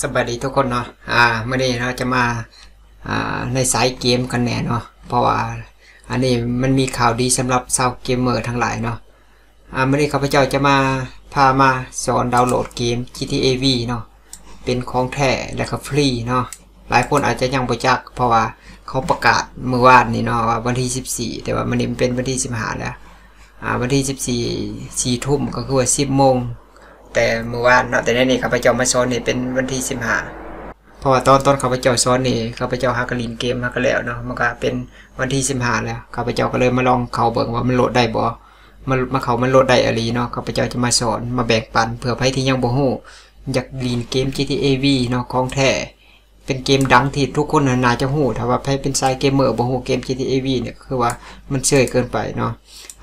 สวัสดีทุกคนเนาะ อ่าเมื่อนี้เราจะมา อ่า ในสายเกมกันแน่เนาะ เพราะว่า อันนี้มันมีข่าวดีสำหรับชาวเกมเมอร์ทั้งหลายเนาะ อ่าเมื่อนี้ข้าพเจ้าจะมาพามาสอนดาวน์โหลดเกม GTA V เนาะ เป็นของแท้และก็ฟรีเนาะ หลายคนอาจจะยังบ่จัก เพราะว่าเขาประกาศเมื่อวานนี้เนาะว่าวันที่ 14 แต่ว่ามันนี้เป็นวันที่ 15 แล้ว อ่า วันที่ 14 4ทุ่มก็คือว่า10โมง แต่เมื่อวานเนาะแต่ในนี้ข้าพเจ้ามาสอนนี่เป็นวันที่สิบห้าเพราะว่าตอนตอนข้าพเจ้าสอนนี่ข้าพเจ้าฮักกลินเกมฮักกแล้วเนาะมันก็เป็นวันที่สิบห้าแล้วข้าพเจ้าก็เลยมาลองเขาเบิ่งว่ามันโหลดได้บ่มามาเขามันโหลดได้อะไรเนาะข้าพเจ้าจะมาสอนมาแบ่งปันเผื่อใครที่ยังบ่ฮู้อยากลินเกม GTA V เนาะของแท้เป็นเกมดังที่ทุกคนน่าจะฮู้ถ้าว่าใครเป็นสายเกมเมอร์บ่ฮู้เกม GTA V เนี่ยคือว่ามันเชยเกินไปเนาะ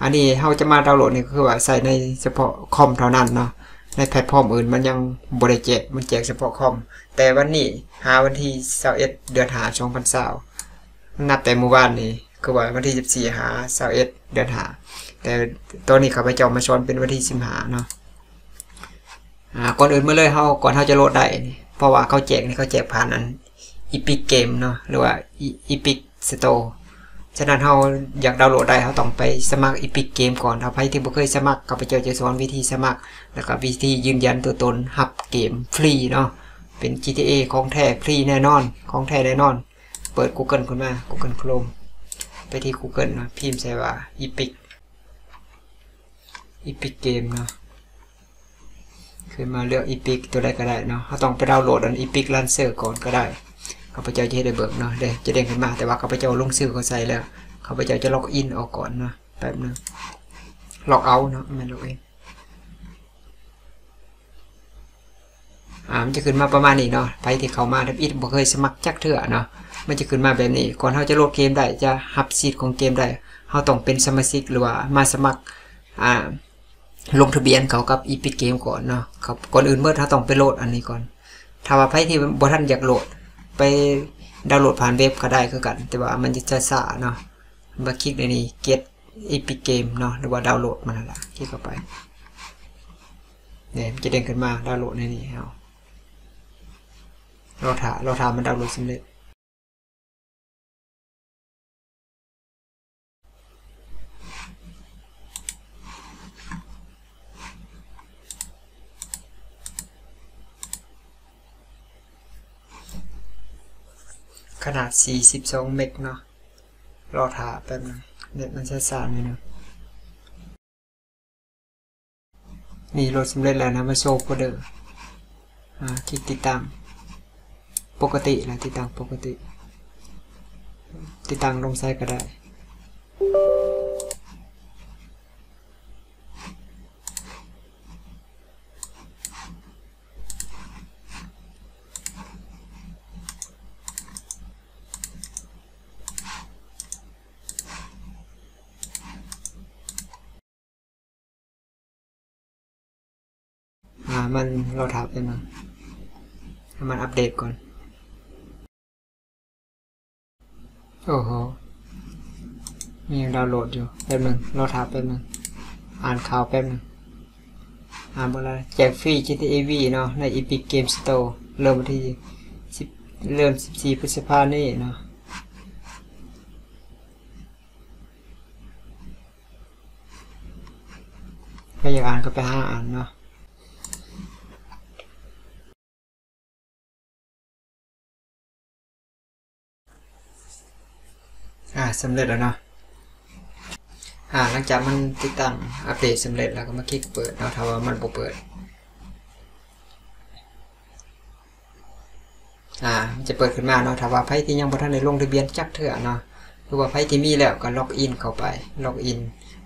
อันนี้เฮาจะมาดาวน์โหลดนี่คือว่าใส่ในเฉพาะคอมเท่านั้นเนาะ ในแพลตฟอร์มอื่นมันยังบริแจกมันแจกเฉพาะคอม แต่วันนี้หาวันที่21เดือนหา2020นับแต่เมื่อวานนี้คือว่าวันที่14หา21เดือนหา แต่ตอนนี้เขาพเจ้ามาสอนเป็นวันที่15เนาะก่อนอื่นเมื่อเลยเฮาก่อนเฮาจะโหลดได้ เพราะว่าเขาแจกนี่เขาแจกผ่านอัน Epic Game เนาะหรือว่า Epic Store ฉะนั้นเราอยากดาวน์โหลดได้เราต้องไปสมัคร Epic Game ก่อนถ้าใครที่บ่เคยสมัครก็ไปเจอจะสอนวิธีสมัคร แล้วก็วิธียืนยันตัวตนหับเกมฟรีเนาะเป็น GTA ของแท้ฟรีแน่นอน ของแท้แน่นอน เปิด Google ขึ้นมา Google Chrome ไปที่ Google นะพิมพ์ใส่ว่า Epic Epic Game เนาะขึ้นมาเลือก Epic ตัวใดก็ได้เนาะเราต้องไปดาวน์โหลดอัน Epic Launcher ก่อนก็ได้ ข้าพเจ้าจะให้ได้เบิกเนาะเดี๋ยวจะเด้งขึ้นมาแต่ว่าข้าพเจ้าลงชื่อเขาใส่แล้วข้าพเจ้าจะล็อกอินออกก่อนเนาะแป๊บนึงล็อกเอาเนาะไม่ล็อกอินอ่ามันจะขึ้นมาประมาณนี้เนาะไปที่เขามาทับอิดบ่เคยสมัครจักเถื่อเนาะมันจะขึ้นมาแบบนี้ ก่อนเขาจะโหลดเกมได้จะฮับซีดของเกมได้เขาต้องเป็นสมาชิกหรือว่ามาสมัครอ่าลงทะเบียนเข้ากับ Epic Games ก่อนเนาะครับก่อนอื่นหมู่เฮาต้องไปโหลดอันนี้ก่อน ถ้าว่าใครที่บ่ท่านอยากโหลด ไปดาวน์โหลดผ่านเว็บก็ได้คือกัน แต่ว่ามันจะช้าเนาะมาคลิกในนี้ Get Epic Games เนาะหรือว่าดาวน์โหลดมันนั่นละคลิกเข้าไปเนี่ยมันจะเด้งขึ้นมาดาวน์โหลดในนี้เอาเราถ่าเราถ่ามันดาวน์โหลดสำเร็จ ขนาด 42 เมกเนาะ รอถ่าแป๊บนึงเน็ตมันช้าๆนิดนึงนี่โหลดสำเร็จแล้วนะมาโชว์โปรเดอร์ อ่า คลิกติดตาม ปกติแหละติดตั้งปกติ ติดตั้งลงไซต์ก็ได้ อ่า มันเราถามไปมาให้มันอัปเดตก่อน โอ้โหมียังดาวน์โหลดอยู่แป๊บนึงเราถามแป๊บนึงอ่านข่าวแป๊บนึงอ่านบนอะไรแจกฟรี GTA V เนาะใน Epic Game Store เริ่มวันที่10เริ่ม 14 พฤษภาคมนี้เนาะถ้าอยากอ่านก็ไปห้าอ่านเนาะ อ่าสำเร็จแล้วเนาะอ่าหลังจากมันติดตั้งอัปเดตสำเร็จแล้วก็มาคลิกเปิดเนาะถ้าว่ามันบ่เปิดอ่ามันจะเปิดขึ้นมาเนาะถ้าว่าไพ่ที่ยังบ่ทันได้ลงทะเบียนจักเถื่อเนาะหรือว่าไพ่ที่มีแล้วก็ล็อกอินเข้าไปlogin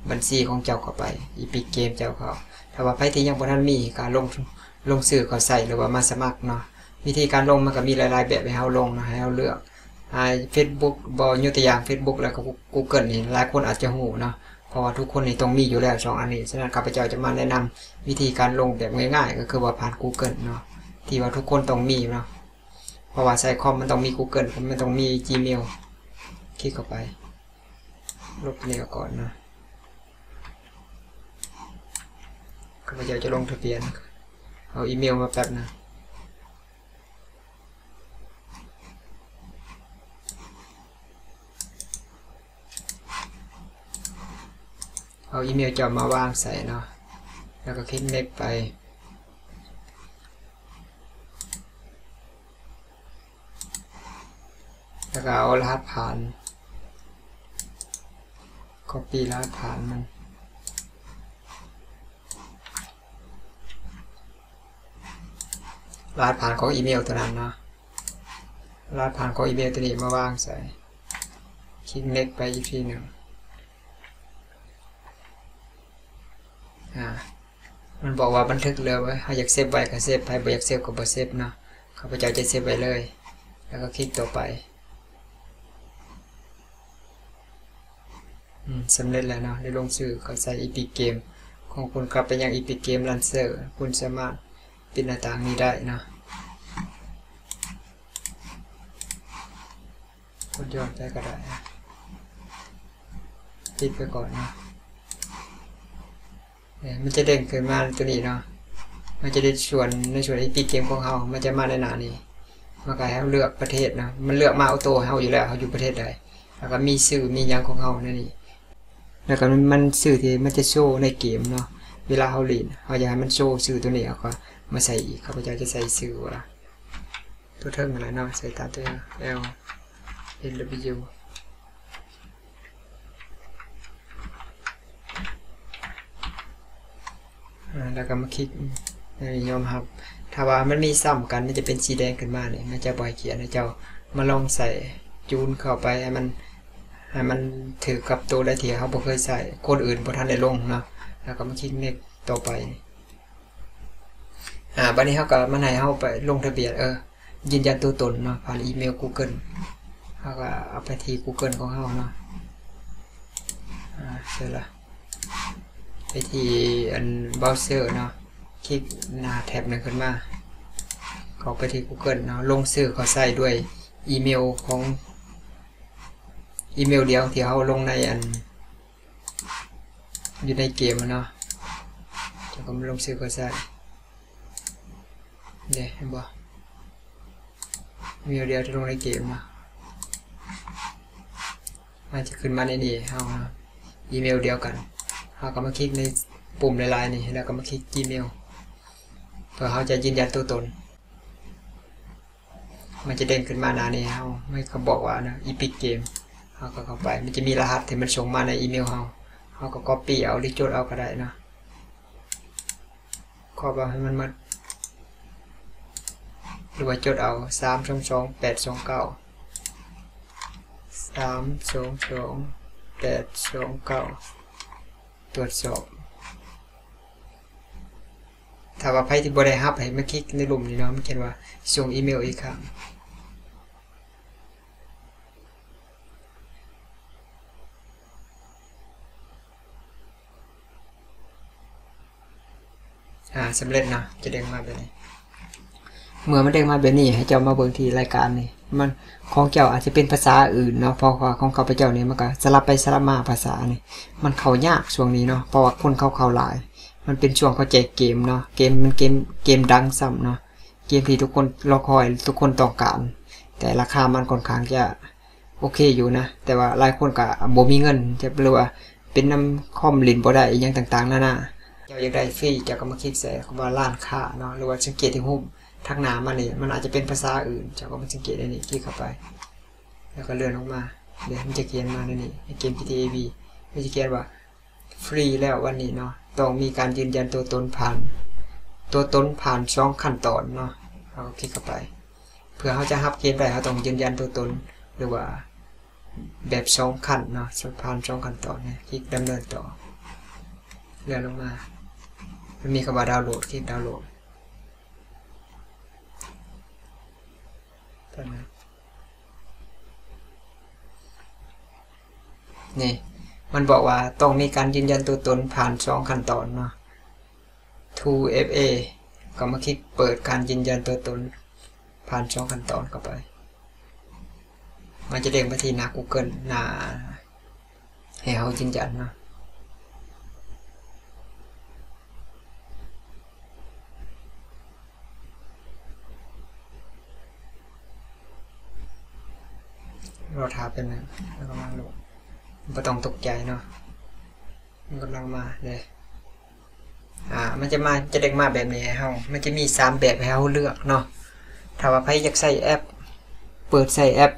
บัญชีของเจ้าเข้าไป Epic Games เจ้าเขาถ้าว่าไพ่ที่ยังบ่ทันมีการลงลงสื่อเขาใส่หรือว่ามาสมัครเนาะวิธีการลงมันก็มีหลายๆแบบให้เฮาลงนะให้เฮาเลือก เฟซบ่ ยกตัวอย่าง Facebook แล้วก็ Google นี่หลายคนอาจจะหูเนาะเพราะว่าทุกคนนี่ต้องมีอยู่แล้วสองอันนี้ฉะนั้นข้าพเจ้าจะมาแนะนำวิธีการลงแบบง่ายๆ ก็คือว่าผ่าน Google เนาะที่ว่าทุกคนต้องมีเนาะเพราะว่าใช้คอมมันต้องมี Google มันต้องมี Gmail คลิกเข้าไปลบนี่ก่อนนะข้าพเจ้าจะลงทะเบียน เอาอีเมลมาแป๊บนะ เอาอีเมลจะมาวางใส่เนาะแล้วก็คลิก next ไป แล้วก็เอารหัสผ่าน copy รหัสผ่านมันรหัสผ่านของอีเมลตัวนั้นเนาะรหัสผ่านของอีเมลตัวนี้มาวางใส่ คลิก next ไปอีกทีหนึ่งอ่า มันบอกว่าบันทึกเลยไว้ถ้าอยาก save ไว้ก็ save ไปบ่อยาก save ก็บ่ save เนาะข้าพเจ้าจะเซฟไว้เลย แล้วก็คลิกต่อไปอืมสำเร็จแล้วเนาะได้ลงชื่อก็ใส่ Epic Game ของคุณกลับไปยัง Epic Game Launcher คุณสามารถปิดหน้าต่างนี้ได้เนาะกดย้อนไปก็ได้ปิดไปก่อนเนาะ มันจะเด้งขึ้นมาตัวนี้เนาะมันจะได้ชวนในส่วน Epic Game ของเรามันจะมาในหน้านี้มันก็ให้เราเลือกประเทศนะมันเลือกมาเอาตัวเราอยู่แล้วเขาอยู่ประเทศใดแล้วก็มีสื่อมียังของเราในนี้แล้วก็มันสื่อที่มันจะโชว์ในเกมเนาะเวลาเขาเล่นเขาอยากให้มันโชว์สื่อตัวนี้เขาก็มาใส่อีกเขาพเจ้าจะใส่สื่อว่าตัวเทิงอะไรเนาะใส่ตามตัว L N W อ่า แล้วก็มาคลิกในยอมครับ ถ้าว่ามันมีซ้ำกันมันจะเป็นสีแดงขึ้นมาเนี่ยมันจะบ่อยเขียนให้เจ้ามาลองใส่จูนเข้าไปให้มันให้มันถือกับตัวได้ที่เขาบ่เคยใส่คนอื่นบ่ทันได้ลงเนาะแล้วก็มาคลิกเน็กต่อไปอ่าบัดนี้เขาก็มาให้เขาไปลงทะเบียนเออยืนยันตัวตนเนาะผ่านอีเมล Google เขาก็เอาไปที่ Google ของเขาเนาะอ่าเสร็จละ ไปที่อันเบราว์เซอร์เนาะคลิกหน้าแท็บหนึ่งขึ้นมาเข้าไปที่ Google เนาะลงชื่อเขาใส่ด้วยอีเมลของอีเมลเดียวที่เขาลงในอัน อยู่ในเกมเนาะจะก็ลงชื่อเขาใส่เนี่ยเห็นบ่อีเมลเดียวที่ลงในเกมนะมันจะขึ้นมาในนี้เอาอีเมลเดียวกัน เราก็มาคลิกในปุ่มลายๆนี่แล้วก็มาคลิก Gmail เพื่อเขาจะยืนยันตัวตน มันจะเด้งขึ้นมาหนานี้เฮาไม่เขาบอกว่านะ Epic Game เขาก็เข้าไป มันจะมีรหัสที่มันส่งมาในอีเมลเฮาเขาก็ copy เอาหรือจดเอาก็ได้เนาะขอบอกให้มันมาหรือว่าจดเอาสามสองสองแปดสองเก้าสามสองสองแปดสองเก้า ตรวจสอบ ถ้าว่าไพ่ที่บได้รับให้มาคลิกในหลุมนี้เนาะมันเขียนว่าส่งอีเมลอีกครั้งอ่าสำเร็จนะจะเด้งมาแบบนี้ เมื่อมันเด้งมาแบบนี้ให้เจ้ามาเบิ่งที่รายการนี่มันของเจ้าอาจจะเป็นภาษาอื่นเนาะเพราะว่าของข้าพเจ้านี่มันก็สลับไปสลับมาภาษานี่มันเข้ายากช่วงนี้เนาะเพราะว่าคนเข้าเข้าหลาย มันเป็นช่วงเขาแจกเกมเนาะเกมมันเกมเกมดังซ้ำเนาะเกมที่ทุกคนรอคอยทุกคนต้องการ แต่ราคามันค่อนข้างจะโอเคอยู่นะ แต่ว่าหลายคนก็บ่มีเงินจะหรือว่าเป็นน้ำคอมลินบ่ได้อหยังต่างๆนานาเจ้าอยากได้ฟรีเจ้าก็มาคลิกใส่คำว่าร้านค้าเนาะหรือว่าสังเกตที่หุ้ม ทางหน้ามันนี่มันอาจจะเป็นภาษาอื่นเจ้าก็มาสังเกตได้นี่คลิกเข้าไป แล้วก็เลื่อนลงมา เดี๋ยวมันจะเขียนมาในนี่ในเกม PTAB มันจะเขียนว่าฟรีแล้ววันนี้เนาะต้องมีการยืนยันตัวตนผ่าน ตัวตนผ่านช่องขั้นตอนเนาะเราคลิกเข้าไป เพื่อเขาจะรับเกมได้เขาต้องยืนยันตัวตนหรือว่าแบบช่องขั้นเนาะผ่านช่องขั้นตอนเนี่ยคลิกดำเนินต่อเลื่อนลงมามันมีคำว่าดาวน์โหลดคลิกดาวน์โหลด ตอนนั้นนี่ มันบอกว่าต้องมีการยืนยันตัวตนผ่านช่องขั้นตอนเนาะ 2FA ก็มาคลิกเปิดการยืนยันตัวตน ผ่านช่องขั้นตอนเข้าไป มันจะเด้งไปที่หน้า Google หน้าให้เขายืนยันเนาะ เราทาเป็นนะแล้วก็มาลงไม่ต้องตกใจเนาะมันกำลังมาเลยอ่า มันจะมาจะเด็กมาแบบนี้ให้เฮามันจะมีสามแบบให้เฮาเลือกเนาะถ้าว่าใครอยากใส่แอป เปิดใส่แอป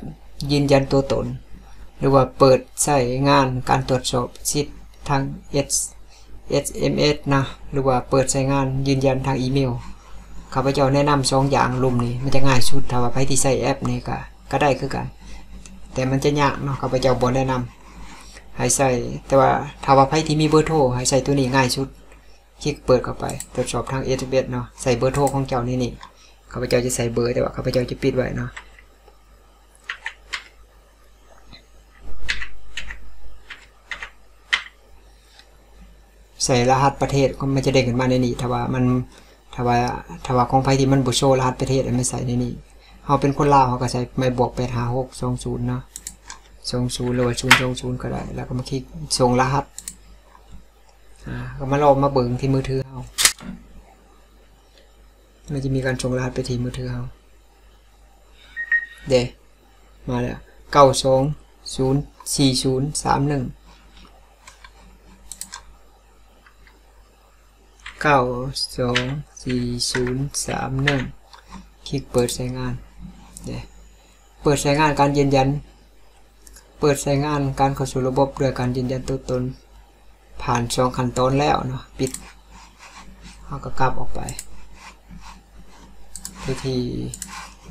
ยืนยันตัวตน หรือว่าเปิดใส่งานการตรวจสอบสิทธิ์ทาง S SMS นะ หรือว่าเปิดใช้งานยืนยันทางอีเมล ข้าพเจ้าแนะนำสองอย่างลุมนี้ มันจะง่ายสุดถ้าว่าใครที่ใช้แอปนี่ก็ก็ได้คือกัน แต่มันจะยากเนาะข้าพเจ้าบ่แนะนำให้ใส่แต่ว่าถ้าว่าใครที่มีเบอร์โทรให้ใส่ตัวนี้ง่ายสุดคลิกเปิดเข้าไปตรวจสอบทาง SMS เบเนาะใส่เบอร์โทรของเจ้านี่นี่ข้าพเจ้าจะใส่เบอร์แต่ว่าข้าพเจ้าจะปิดไว้เนาะใส่รหัสประเทศก็มันจะเด้งขึ้นมาในนี้ถ้าว่ามันถ้าว่าถ้าว่าของไผที่มันบ่โชรหัสประเทศอันใส่ในนี้ เฮาเป็นคนลาวเฮาก็ใส่ไม่บวก85620เนาะ20หรือว่า020ก็ได้ แล้วก็มาคลิกส่งรหัสอ่าก็มาลองมาเบิ่งที่มือถือเฮามันจะมีการส่งรหัสไปที่มือถือเฮาเดมาแล้ว9204031เก้าสองสี่ศูนย์สามหนึ่งคลิกเปิดใช้งาน เปิดใช้งานการยืนยัน เปิดใช้งานการเข้าสู่ระบบด้วยการยืนยันตัวตน ผ่านสองขั้นตอนแล้วเนาะปิดเขาก็กลับออกไปไปที่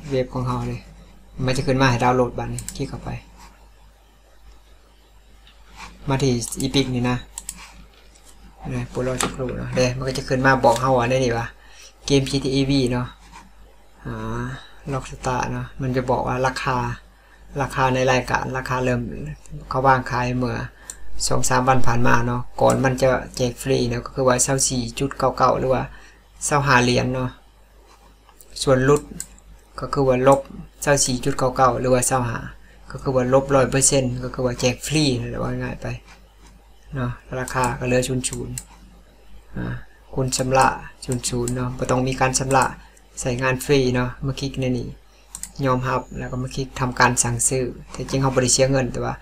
เว็บของเขาเลยมันจะขึ้นมาให้ดาวน์โหลดบัตรนี้คลิกเข้าไป มาที่อีพิกนี่นะนะโปรรอสักครู่เนาะเดี๋ยวมันก็จะขึ้นมาบอกเฮาว่าได้นี่ว่าเกม GTA V เนาะอ่า ล็อกสตาร์เนาะมันจะบอกว่าราคาราคาในรายการราคาเริ่มเขาวางขายเมื่อสองสามวันผ่านมาเนาะก่อนมันจะแจกฟรีเนาะก็คือว่าเช่าสี่จุดเก่าๆหรือว่าเช่าหาเหรียญเนาะส่วนลดก็คือว่าลบเช่าสี่จุดเก่าๆหรือว่าเช่าหาก็คือว่าลบร้อยเปอร์เซ็นต์ก็คือว่าแจกฟรีหรือว่าง่ายไปเนาะราคาก็เหลือชุนชุนอ่าคุณชำระชุนชุนเนาะไม่ต้องมีการชำระ ใส่งานฟรีเนาะมาคลิกในนี้ยอมรับแล้วก็มาคลิกทำการสั่งซื้อแต่จริงเขาบริเสียเงินแต่ว่า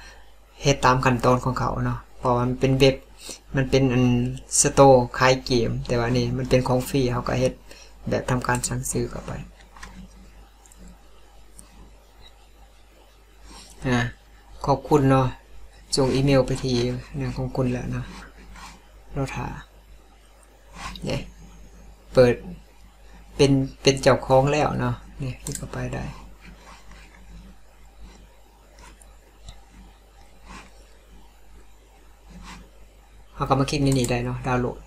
เฮ็ดตามขั้นตอนของเขาเนาะเพราะมันเป็นเว็บมันเป็นอันสโตร์ขายเกม แต่ว่านี่มันเป็นของฟรีเขาก็เฮ็ดแบบทำการสั่งซื้อเข้าไปอ่าขอบคุณเนาะส่งอีเมลไปทีหนึ่งของคุณแล้วเนาะเราถาเนี่ยเปิด เป็นเป็นเจ้าของแล้วเนาะเนี่ยคลิกเข้าไปได้ เขาก็มาคลิกในนี้ได้เนาะดาวน์โหลด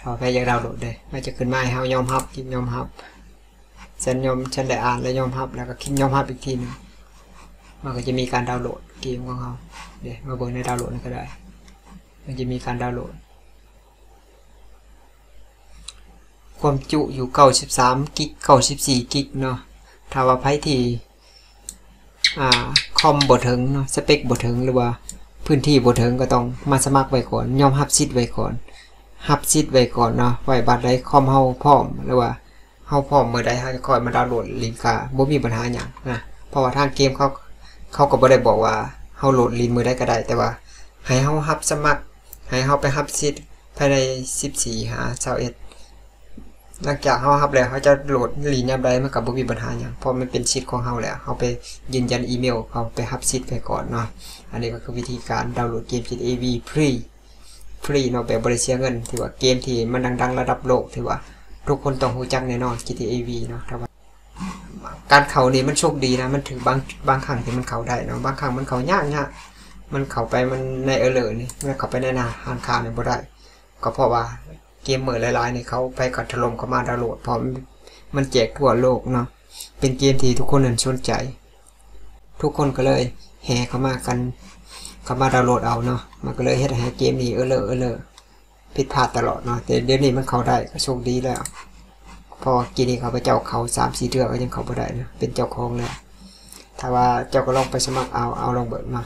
ถ้าใครอยากดาวน์โหลดได้มันจะขึ้นมาให้เรายอมรับคลิกยอมรับฉันยอมฉันได้อ่านและยอมรับแล้วก็คลิกยอมรับอีกทีหนึงมันก็จะมีการดาวน์โหลดเกมของเขาเดี๋ยวมาเบิ่งในดาวน์โหลดนี่ก็ได้ มันจะมีการดาวน์โหลด ความจุอยู่93กิก94กิกเนาะถ้าว่าไพ่ที่อ่าคอมบ่ถึงเนาะสเปคบ่ถึงหรือว่าพื้นที่บ่ถึงก็ต้องมาสมัครไว้ก่อนยอมรับสิทธิ์ไว้ก่อนรับสิทธิ์ไว้ก่อนเนาะไว้บัดใดคอมเฮาพร้อมหรือว่าเฮาพร้อมเมื่อใดเฮาจะคอยมาดาวน์โหลดหลิ้นก็บ่มีปัญหาหยังนะเพราะว่าทางเกมเขาเขาก็บ่ได้บอกว่าเฮาโหลดหลิ้นมื้อใดก็ได้แต่ว่าให้เฮารับสมัครให้เฮาไปรับสิทธิ์ภายใน14หา21 หลังจากเฮารับแล้วเขาจะโหลดหลิ้นยามใดมันก็บ่มีปัญหาหยังเพราะมันเป็นสิทธิ์ของเฮาแล้วเฮาไปยืนยันอีเมลเขาไปรับสิทธิ์ไปก่อนเนาะอันนี้ก็คือวิธีการดาวน์โหลดเกม GTA V ฟรีฟรีเนาะแบบบ่ได้เสียเงินถือว่าเกมที่มันดังๆ ระดับโลกถือว่าทุกคนต้องรู้จักแน่นอน GTA V เนาะถ้าว่าการเข้านี่มันโชคดีนะ มันถึงบางบางครั้งที่มันเข้าได้เนาะบางครั้งมันเข้ายากยากมันเข้าไปมันใน error นี่มันเข้าไปในหน้าร้านค้าเนี่ยบ่ได้ ก็เพราะว่า เกมเมอร์หลายๆนี่เขาไปกัดถล่มเข้ามาดาวน์โหลดเพราะมันมันแจกทั่วโลกเนาะเป็นเกมที่ทุกคนนั้นสนใจ ทุกคนก็เลยแห่เข้ามากันเข้ามาดาวน์โหลดเอาเนาะมันก็เลยเฮ็ดให้เกมนี้เออเลอเออเลอผิดพลาดตลอดเนาะแต่เดี๋ยวนี้มันเข้าได้ก็โชคดีแล้ว พอกินนี่เขาไปเจ้าเขาสามสี่เดือนก็ยังเขาบ่ได้นะเป็นเจ้าของแล้วถ้าว่าเจ้าก็ลองไปสมัครเอาเอาลองเบิดมา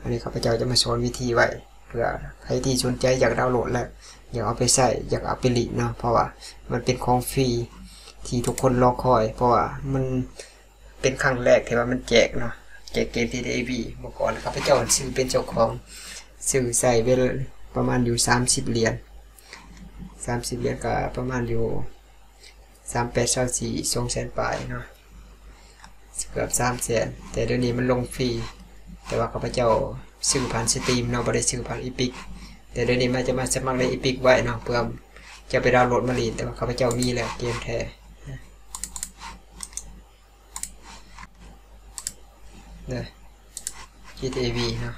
อันนี้เขาพเจ้าจะมาสอนวิธีไว้เพื่อใครที่สนใจอยากดาวน์โหลดแล้ว อยากเอาไปใส่อยากเอาไปลิเนาะเพราะว่ามันเป็นของฟรีที่ทุกคนรอคอย เพราะว่ามันเป็นครั้งแรกที่ว่ามันแจกเนาะแจกเกมที่ AV เมื่อก่อนข้าพเจ้าซื้อเป็นเจ้าของซื้อใส่เวลประมาณอยู่ 30เหรียญ30เหรียญก็ประมาณอยู่38 24 2แสนปลายเนาะเกือบ3แสนแต่เดี๋ยวนี้มันลงฟรีแต่ว่าข้าพเจ้าซื้อผ่าน Steam เนาะบ่ได้ซื้อผ่าน Epic แต่เดี๋ยวนี้มันจะมาสมัครในอีพิกไว้เนาะเพื่อจะไปดาวน์โหลดมาเล่นแต่ว่าข้าพเจ้ามีแล้วเกมแท้เด้อ GTA V เนาะ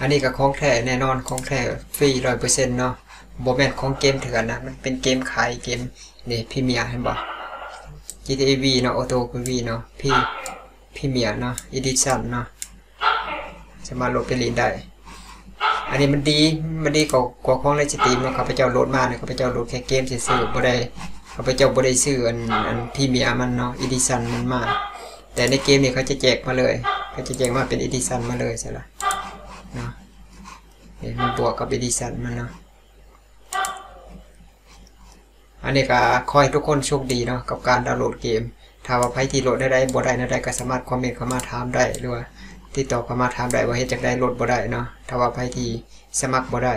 อันนี้ก็ของแท้แน่นอนของแท้ฟรีร้อยเปอร์เซ็นต์เนาะโบแมนของเกมเถื่อนนะ มันเป็นเกมขายเกมนี่พี่เมียเห็นบ่ GTA V เนาะ Auto V เนาะพี่พี่เมียเนาะ Edition เนาะ สามาโหลดไปเล่นได้ อันนี้มันดีมันดีกว่ากว่าของในสตรีมเนาะข้าพเจ้าโหลดมาเนี่ยข้าพเจ้าโหลดแค่เกมซื่อๆบ่ได้ข้าพเจ้าบ่ได้ซื้ออันอันพี่เมียมันเนาะ Edition มันมา แต่ในเกมเนี่ยเขาจะแจกมาเลยเขาจะแจกมาเป็น Edition มาเลยใช่ละเนาะเห็นมันบวกกับ Edition มันเนาะอันนี้ก็ขอให้ทุกคนโชคดีเนาะกับการดาวน์โหลดเกม ถ้าว่าใครที่โหลดได้ได้บ่ได้นะได้ก็สามารถ comment เข้ามาถามได้หรือว่า ติดต่อเข้ามาถามได้ว่าเฮ็ดจักได้โหลดบ่ได้เนาะถ้าว่าใครที่สมัครบ่ได้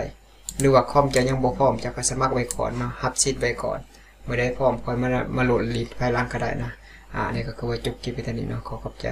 หรือว่าคอมจะยังบ่พร้อมจะก็สมัครไว้ก่อนเนาะรับสิทธิ์ไว้ก่อนเมื่อใดพร้อมค่อยมามาโหลดหลิ้นภายหลังก็ได้นะอ่าอันนี้ก็คือว่าจบคลิปไปเท่านี้เนาะขอขอบใจ